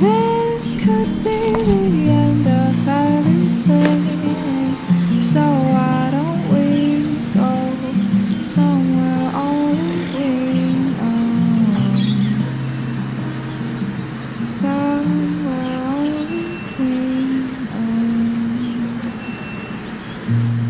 This could be the end of everything. So why don't we go somewhere only we know? Somewhere only we know.